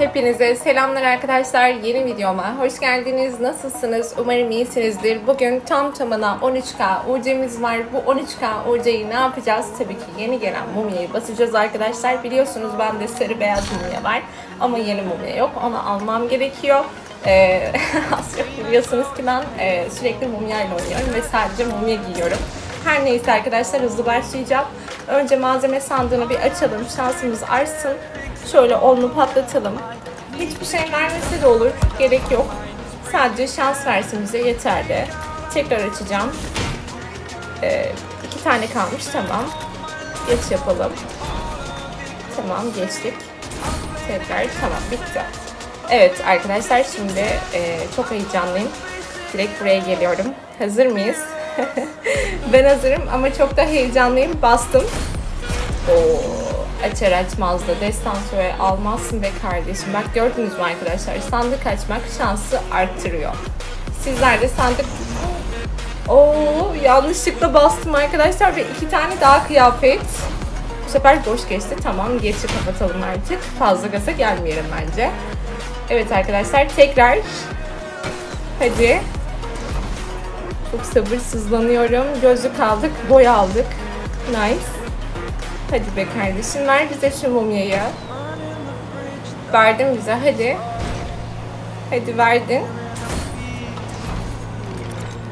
Hepinize selamlar arkadaşlar. Yeni videoma hoş geldiniz. Nasılsınız? Umarım iyisinizdir. Bugün tam tamına 13K UC'miz var. Bu 13K UC'yi ne yapacağız? Tabii ki yeni gelen mumyayı basacağız arkadaşlar. Biliyorsunuz bende sarı beyaz mumya var. Ama yeni mumya yok. Onu almam gerekiyor. Ee, az çok biliyorsunuz ki ben e, sürekli mumyayla oynuyorum ve sadece mumya giyiyorum. Her neyse arkadaşlar hızlı başlayacağım. Önce malzeme sandığını bir açalım. Şansımız artsın. Şöyle onlu patlatalım. Hiçbir şey vermese de olur. Gerek yok. Sadece şans versin bize yeterli. Tekrar açacağım. Ee, iki tane kalmış. Tamam. Geç yapalım. Tamam geçtik. Tekrar tamam bitti. Evet arkadaşlar şimdi e, çok heyecanlıyım. Direkt buraya geliyorum. Hazır mıyız? ben hazırım ama çok da heyecanlıyım. Bastım. Oo, açar açmaz da destansiyoya almazsın be kardeşim. Bak gördünüz mü arkadaşlar? Sandık açmak şansı arttırıyor. Sizler de sandık... Oo, yanlışlıkla bastım arkadaşlar ve iki tane daha kıyafet. Bu sefer boş geçti. Tamam geçi kapatalım artık. Fazla gaza gelmeyelim bence. Evet arkadaşlar tekrar. Hadi. Çok sabırsızlanıyorum. Gözlük aldık, boy aldık. Nice. Hadi be kardeşim ver bize şu mumyayı. Verdin bize hadi. Hadi verdin.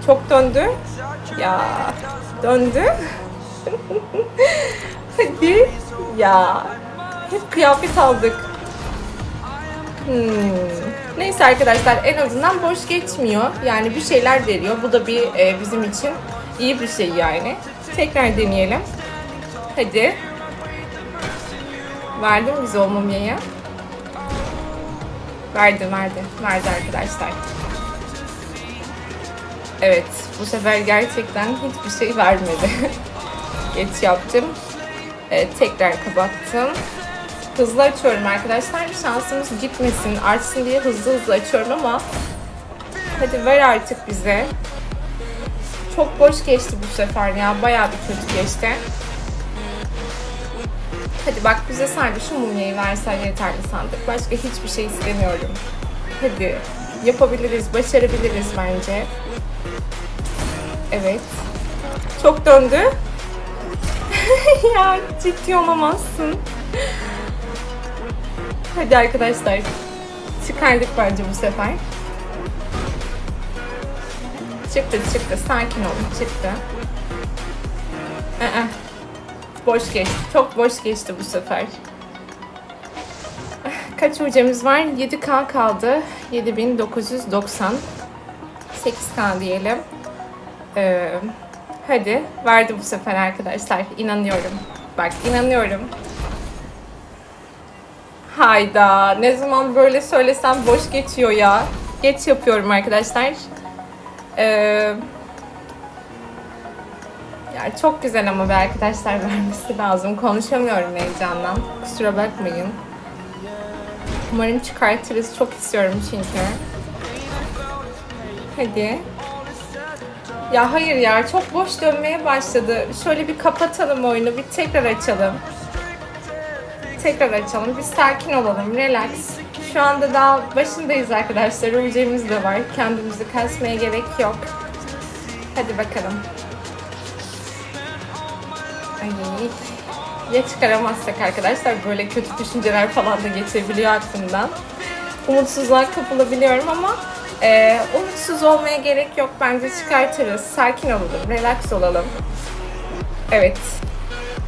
Çok döndü. Ya döndü. hadi. Ya. Hep kıyafet aldık. Hmm. Neyse arkadaşlar en azından boş geçmiyor. Yani bir şeyler veriyor. Bu da bir e, bizim için iyi bir şey yani. Tekrar deneyelim. Hadi. Verdi mi bize o mumyayı? Verdi, verdi. Verdi arkadaşlar. Evet, bu sefer gerçekten hiçbir şey vermedi. Geç yaptım. Evet, tekrar kapattım. Hızlı açıyorum arkadaşlar. Şansımız gitmesin, artsın diye hızlı hızlı açıyorum ama hadi ver artık bize. Çok boş geçti bu sefer ya. Bayağı bir kötü geçti. Hadi bak bize sadece şu mumyayı versen yeterli sandık. Başka hiçbir şey istemiyorum. Hadi yapabiliriz, başarabiliriz bence. Evet. Çok döndü. ya ciddi olamazsın. Hadi arkadaşlar. Çıkardık bence bu sefer. Çıktı çıktı. Sakin olun. Çıktı. Aa, boş geçti. Çok boş geçti bu sefer. Kaç hocamız var? 7K kaldı. 7990. 8K diyelim. Ee, hadi. Verdi bu sefer arkadaşlar. İnanıyorum. Bak inanıyorum. Hayda. Ne zaman böyle söylesem boş geçiyor ya. Geç yapıyorum arkadaşlar. Ee, yani çok güzel ama be arkadaşlar vermesi lazım. Konuşamıyorum heyecandan. Kusura bakmayın. Umarım çıkartırız. Çok istiyorum çünkü. Hadi. Ya hayır ya çok boş dönmeye başladı. Şöyle bir kapatalım oyunu. Bir tekrar açalım. Tekrar açalım. Bir sakin olalım. Relax. Şu anda daha başındayız arkadaşlar. Uyuyacağımız da var. Kendimizi kasmaya gerek yok. Hadi bakalım. Ya çıkaramazsak arkadaşlar böyle kötü düşünceler falan da geçebiliyor aklımdan. Umutsuzluğa kapılabiliyorum ama e, umutsuz olmaya gerek yok. Bence çıkartırız. Sakin olalım. Relax olalım. Evet.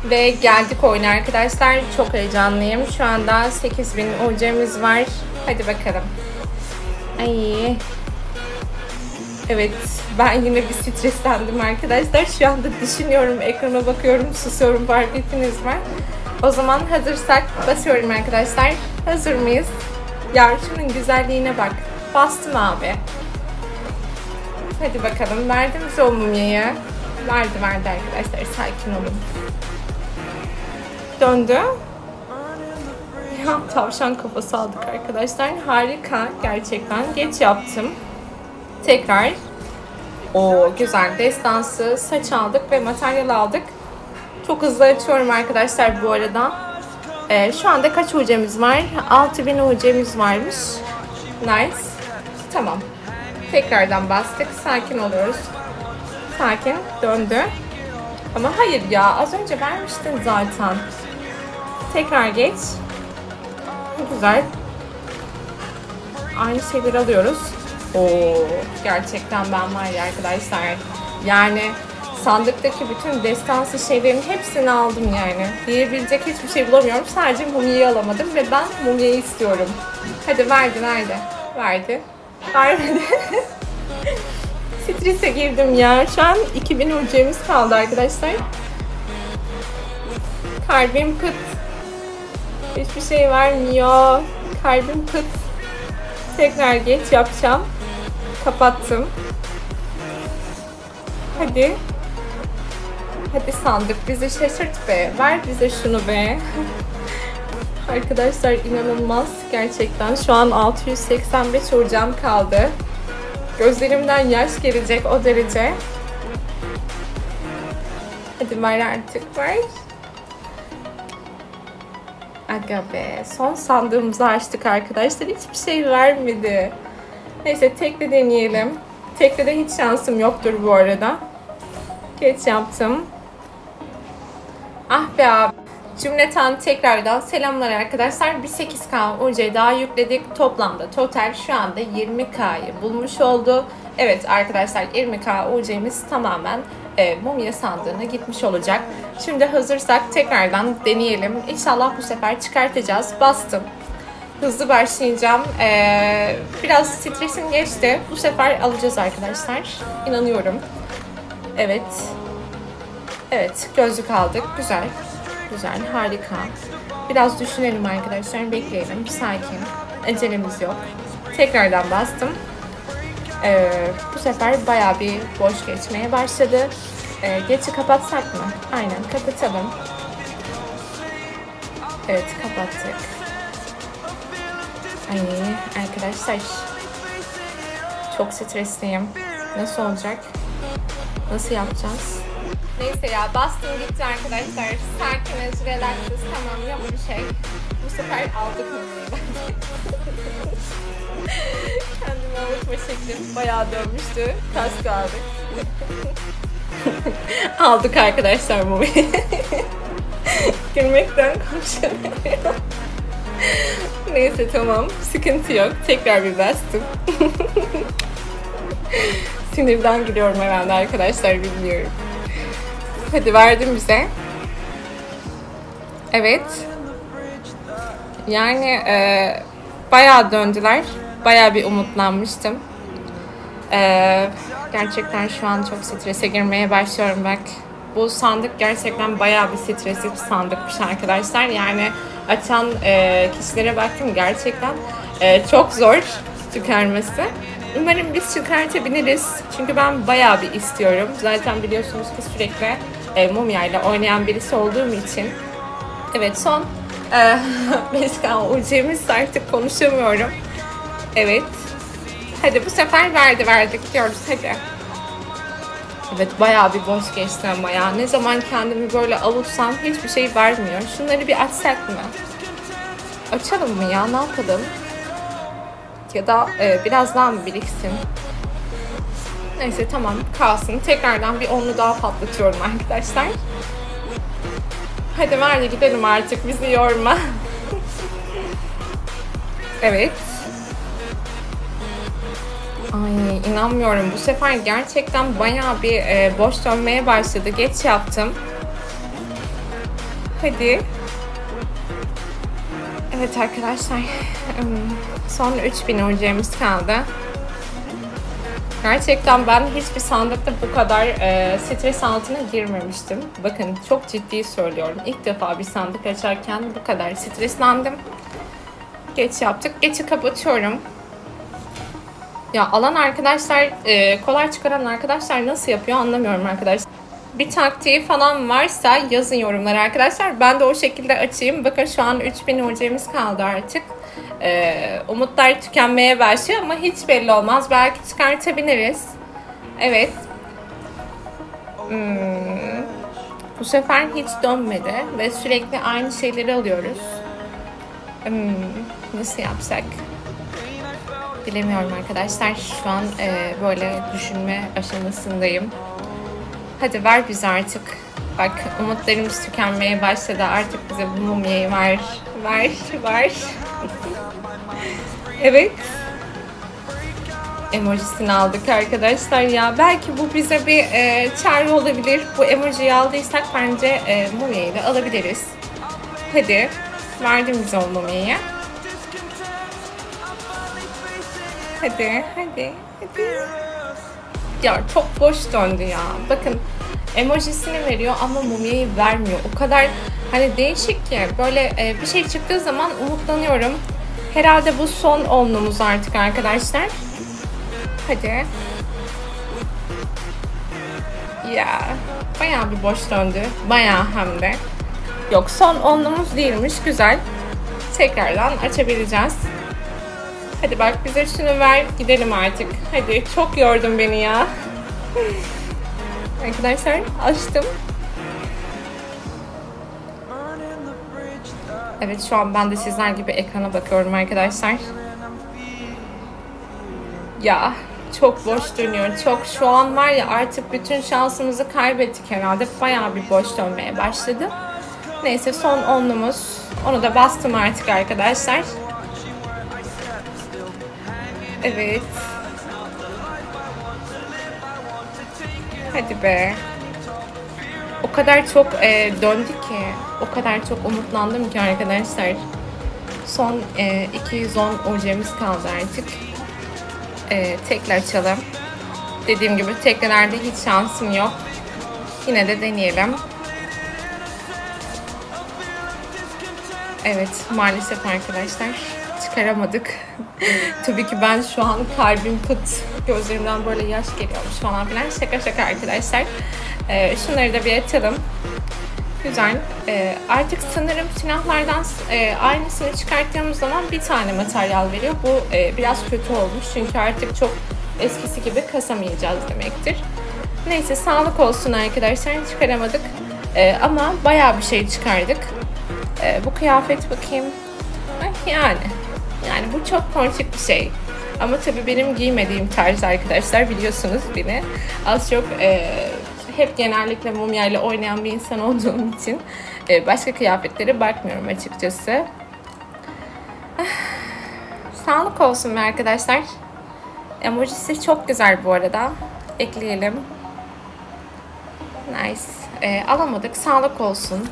Ve geldik oyuna arkadaşlar. Çok heyecanlıyım. Şu anda 8000 hocamız var. Hadi bakalım. Ay. Evet, ben yine bir streslendim arkadaşlar. Şu anda düşünüyorum, ekrana bakıyorum, susuyorum fark ettiniz mi? O zaman hazırsak basıyorum arkadaşlar. Hazır mıyız? Ya şunun güzelliğine bak. Bastım abi. Hadi bakalım. Verdim o mumyayı. Verdi verdi arkadaşlar. Sakin olun. Döndü. Ya tavşan kafası aldık arkadaşlar. Harika. Gerçekten. Geç yaptım. Tekrar. O güzel destansı saç aldık ve materyal aldık. Çok hızlı açıyorum arkadaşlar bu arada. Ee, şu anda kaç UC'miz var? 6000 UC'miz varmış. Nice. Tamam. Tekrardan bastık. Sakin oluyoruz. Sakin. Döndü. Ama hayır ya. Az önce vermiştin zaten. Tekrar geç. Güzel. Aynı şeyleri alıyoruz. Oo, gerçekten ben var ya arkadaşlar. Yani sandıktaki bütün destansı şeylerin hepsini aldım yani. Diyebilecek hiçbir şey bulamıyorum. Sadece mumyayı alamadım ve ben mumyayı istiyorum. Hadi verdi verdi. Verdi. Vermedi. Strese girdim ya. Şu an 2000 ucumuz kaldı arkadaşlar. Kalbim pıt. Hiçbir şey vermiyor. Kalbim pıt. Tekrar geç yapacağım. Kapattım. Hadi. Hadi sandık bizi şaşırt be. Ver bize şunu be. Arkadaşlar inanılmaz gerçekten. Şu an 685 hocam kaldı. Gözlerimden yaş gelecek o derece. Hadi ver artık ver. Aga be. Son sandığımızı açtık arkadaşlar. Hiçbir şey vermedi. Neyse tekle deneyelim. Tekle de hiç şansım yoktur bu arada. Geç yaptım. Ah be abi. Cümleten tekrardan selamlar arkadaşlar. Bir 8K UC daha yükledik. Toplamda total şu anda 20K'yı bulmuş oldu. Evet arkadaşlar 20K UC'miz tamamen e, mumya sandığına gitmiş olacak. Şimdi hazırsak tekrardan deneyelim. İnşallah bu sefer çıkartacağız. Bastım. Hızlı başlayacağım. Ee, biraz stresim geçti. Bu sefer alacağız arkadaşlar. İnanıyorum. Evet. Evet gözlük aldık. Güzel. Güzel. Harika. Biraz düşünelim arkadaşlar. Bekleyelim. Sakin. Acelemiz yok. Tekrardan bastım. Ee, bu sefer baya bir boş geçmeye başladı. Ee, geçi kapatsak mı? Aynen kapatalım. Evet kapattık. Ay arkadaşlar çok stresliyim. Nasıl olacak? Nasıl yapacağız? Neyse ya bastım gitti arkadaşlar. Sakiniz, relaxız, tamam yok bir şey. Bu sefer aldık Kendimi avutma şeklim bayağı dönmüştü. Kask aldık. aldık arkadaşlar mumyayı. Gülmekten konuşamıyorum. Neyse tamam. Sıkıntı yok. Tekrar bir bastım. Sinirden gülüyorum herhalde arkadaşlar bilmiyorum. Hadi verdim bize. Evet. Yani e, bayağı döndüler. Bayağı bir umutlanmıştım. E, gerçekten şu an çok strese girmeye başlıyorum bak. Bu sandık gerçekten bayağı bir stresli bir sandıkmış arkadaşlar. Yani açan e, kişilere baktım gerçekten e, çok zor çıkarması. Umarım biz çıkartabiliriz. Çünkü ben bayağı bir istiyorum. Zaten biliyorsunuz ki sürekli e, Mumya ile oynayan birisi olduğum için. Evet son e, 5K UC'miz artık konuşamıyorum. Evet. Hadi bu sefer verdi verdik diyoruz hadi. Evet bayağı bir boş geçti ama ya. Ne zaman kendimi böyle avutsam hiçbir şey vermiyor. Şunları bir açsak mı? Açalım mı ya? Ne yapalım? Ya da e, biraz daha mı biriksin? Neyse tamam kalsın. Tekrardan bir onlu daha patlatıyorum arkadaşlar. Hadi var ya gidelim artık bizi yorma. evet. Ay inanmıyorum. Bu sefer gerçekten bayağı bir e, boş dönmeye başladı. Geç yaptım. Hadi. Evet arkadaşlar. Son 3000 ucumuz kaldı. Gerçekten ben hiçbir sandıkta bu kadar e, stres altına girmemiştim. Bakın çok ciddi söylüyorum. İlk defa bir sandık açarken bu kadar streslendim. Geç yaptık. Geçi kapatıyorum. Ya alan arkadaşlar, e, kolay çıkaran arkadaşlar nasıl yapıyor anlamıyorum arkadaşlar. Bir taktiği falan varsa yazın yorumlara arkadaşlar. Ben de o şekilde açayım. Bakın şu an 3000 UC'miz kaldı artık. Ee, umutlar tükenmeye başlıyor ama hiç belli olmaz. Belki çıkartabiliriz. Evet. Hmm. Bu sefer hiç dönmedi ve sürekli aynı şeyleri alıyoruz. Hmm, nasıl yapsak? Bilemiyorum arkadaşlar. Şu an e, böyle düşünme aşamasındayım. Hadi ver bize artık. Bak umutlarımız tükenmeye başladı. Artık bize bu mumyayı ver. Ver, ver. evet. Emojisini aldık arkadaşlar ya. Belki bu bize bir e, çare olabilir. Bu emojiyi aldıysak bence e, mumyayı da alabiliriz. Hadi. Verdim bize o mumyayı. Hadi, hadi, hadi. Ya çok boş döndü ya. Bakın emojisini veriyor ama mumyayı vermiyor. O kadar hani değişik ki böyle e, bir şey çıktığı zaman umutlanıyorum. Herhalde bu son onlumuz artık arkadaşlar. Hadi. Ya bayağı bir boş döndü. Bayağı hem de. Yok son onlumuz değilmiş. Güzel. Tekrardan açabileceğiz. Hadi bak bize şunu ver gidelim artık. Hadi çok yordun beni ya. Arkadaşlar açtım. Evet şu an ben de sizler gibi ekrana bakıyorum arkadaşlar. Ya çok boş dönüyor. Çok şu an var ya artık bütün şansımızı kaybettik herhalde. Bayağı bir boş dönmeye başladı. Neyse son onlumuz. Onu da bastım artık arkadaşlar. Evet. Hadi be. O kadar çok e, döndü ki, o kadar çok umutlandım ki arkadaşlar. Son e, 210 ojemiz kaldı artık. E, tekrar açalım. Dediğim gibi tekrarda hiç şansım yok. Yine de deneyelim. Evet maalesef arkadaşlar çıkaramadık. Tabii ki ben şu an kalbim pıt, gözlerimden böyle yaş geliyormuş falan filan. Şaka şaka arkadaşlar. Ee, şunları da bir açalım. Güzel. Ee, artık sanırım silahlardan e, aynısını çıkarttığımız zaman bir tane materyal veriyor. Bu e, biraz kötü olmuş çünkü artık çok eskisi gibi kasamayacağız demektir. Neyse sağlık olsun arkadaşlar çıkaramadık. Ee, ama bayağı bir şey çıkardık. Ee, bu kıyafet bakayım. Yani yani bu çok ponçik bir şey. Ama tabii benim giymediğim tarz arkadaşlar biliyorsunuz beni. Az çok e, hep genellikle mumyayla oynayan bir insan olduğum için e, başka kıyafetlere bakmıyorum açıkçası. Sağlık olsun arkadaşlar. Emojisi çok güzel bu arada. Ekleyelim. Nice. E, alamadık. Sağlık olsun.